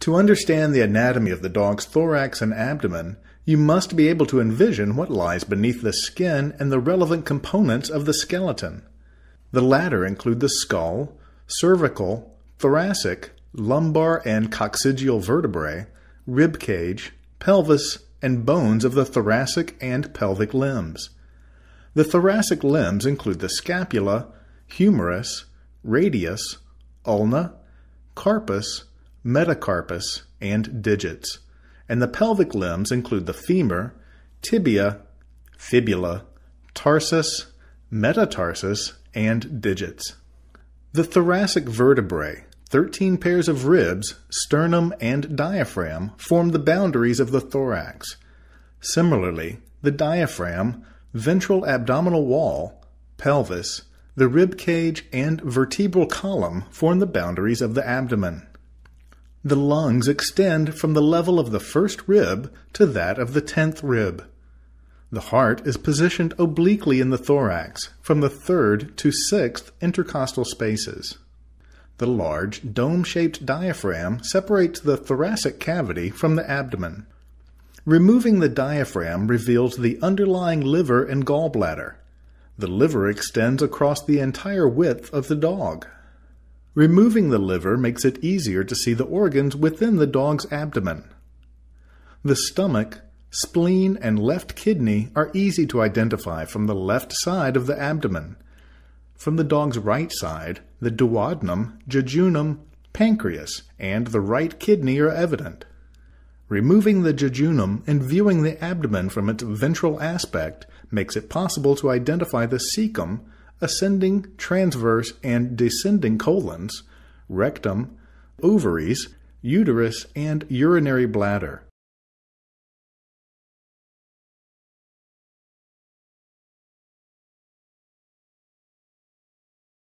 To understand the anatomy of the dog's thorax and abdomen, you must be able to envision what lies beneath the skin and the relevant components of the skeleton. The latter include the skull, cervical, thoracic, lumbar and coccygeal vertebrae, rib cage, pelvis, and bones of the thoracic and pelvic limbs. The thoracic limbs include the scapula, humerus, radius, ulna, carpus, metacarpus, and digits, and the pelvic limbs include the femur, tibia, fibula, tarsus, metatarsus, and digits. The thoracic vertebrae, 13 pairs of ribs, sternum, and diaphragm form the boundaries of the thorax. Similarly, the diaphragm, ventral abdominal wall, pelvis, the rib cage, and vertebral column form the boundaries of the abdomen. The lungs extend from the level of the first rib to that of the tenth rib. The heart is positioned obliquely in the thorax from the third to sixth intercostal spaces. The large, dome-shaped diaphragm separates the thoracic cavity from the abdomen. Removing the diaphragm reveals the underlying liver and gallbladder. The liver extends across the entire width of the dog. Removing the liver makes it easier to see the organs within the dog's abdomen. The stomach, spleen, and left kidney are easy to identify from the left side of the abdomen. From the dog's right side, the duodenum, jejunum, pancreas, and the right kidney are evident. Removing the jejunum and viewing the abdomen from its ventral aspect makes it possible to identify the cecum, ascending, transverse, and descending colons, rectum, ovaries, uterus, and urinary bladder.